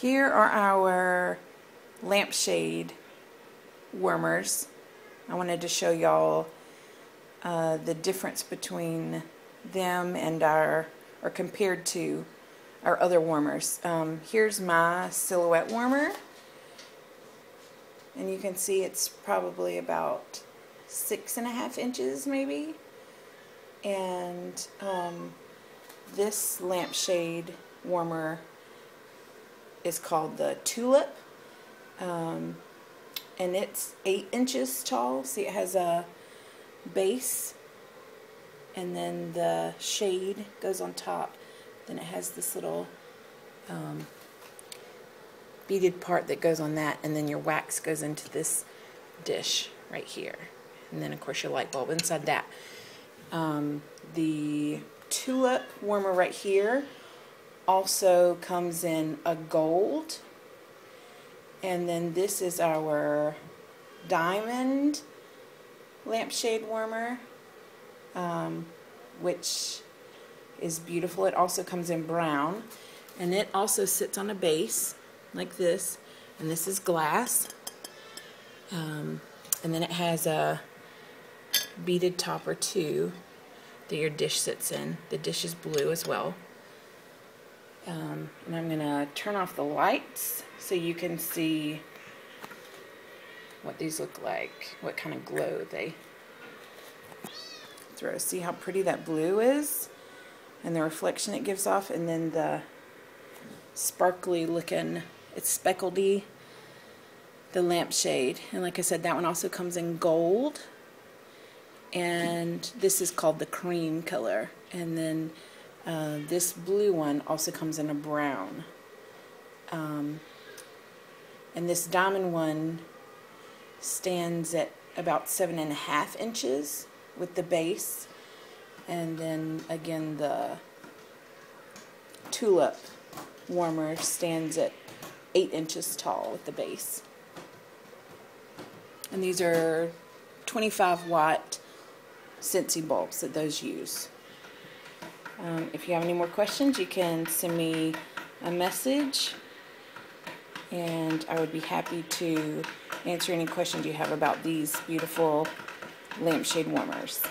Here are our lampshade warmers. I wanted to show y'all uh, the difference between them and our, or compared to our other warmers. Um, here's my silhouette warmer. And you can see it's probably about six and a half inches maybe. And um, this lampshade warmer is called the Tulip. Um, and it's eight inches tall. See, it has a base, and then the shade goes on top. Then it has this little um, beaded part that goes on that, and then your wax goes into this dish right here. And then, of course, your light bulb inside that. Um, the tulip warmer right here also comes in a gold. And then this is our diamond lampshade warmer, um, which is beautiful. It also comes in brown. And it also sits on a base like this. And this is glass. Um, and then it has a beaded topper too that your dish sits in. The dish is blue as well. Um, and I'm going to turn off the lights so you can see what these look like, what kind of glow they throw. See how pretty that blue is and the reflection it gives off and then the sparkly looking, it's speckledy, the lampshade. And like I said, that one also comes in gold and this is called the cream color. And then uh, this blue one also comes in a brown. Um, and this diamond one stands at about seven and a half inches with the base. And then again, the tulip warmer stands at eight inches tall with the base. And these are 25 watt Scentsy bulbs that those use. Um, if you have any more questions, you can send me a message and I would be happy to answer any questions you have about these beautiful lampshade warmers.